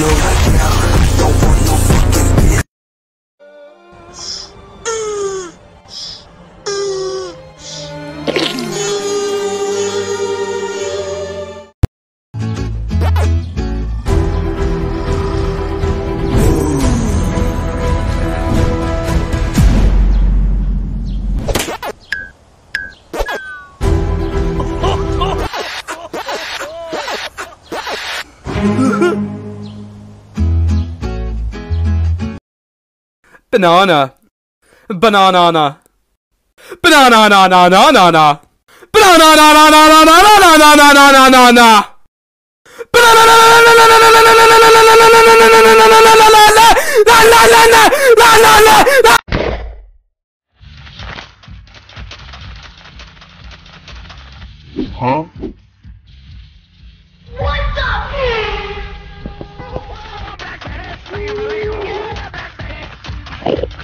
no right now. Don't want no fucking bitch. Banana. Banana. Banana na na na na na. Banana na na na na na na na na na na na na. Banana na na na na na na na na na na na na na na na na na na la la la la la la la la Huh? excited.